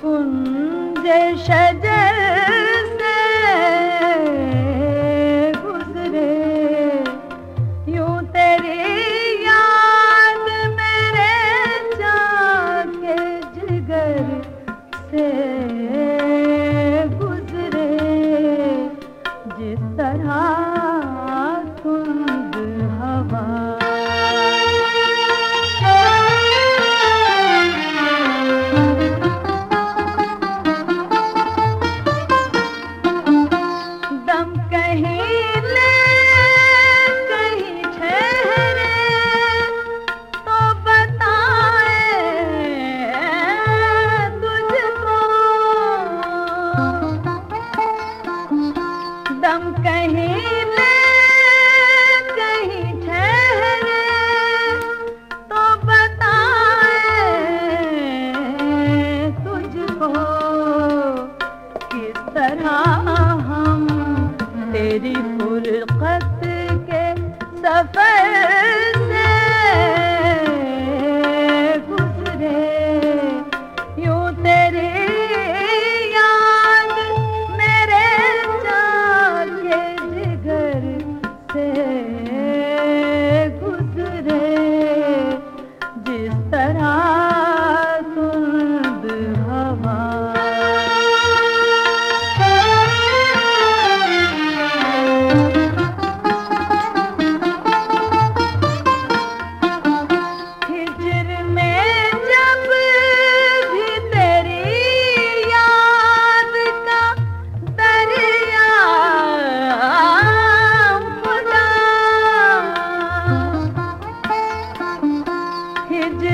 कुंज शजर से गुजरे। यूँ तेरी याद मेरे जाके जिगर से गुजरे। जिस तरह दम कहीं ले कहीं ठहरे तो बताए तुझको किस तरह हम तेरी फुरकत के सफ़र ना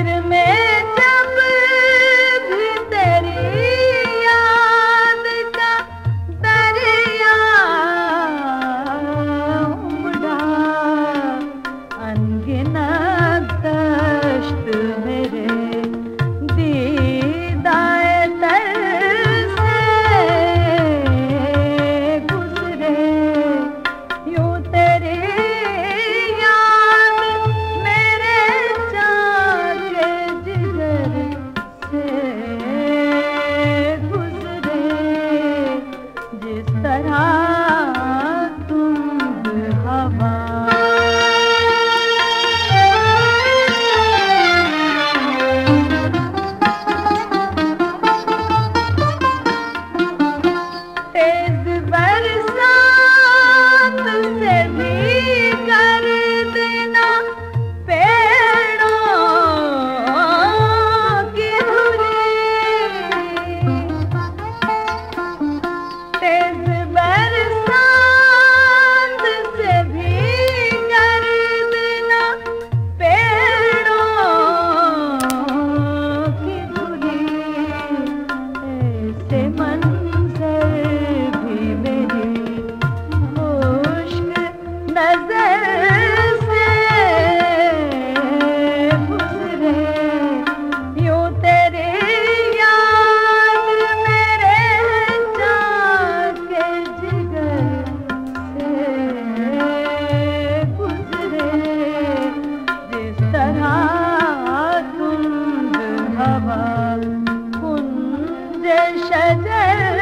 it ¡Gracias! deşede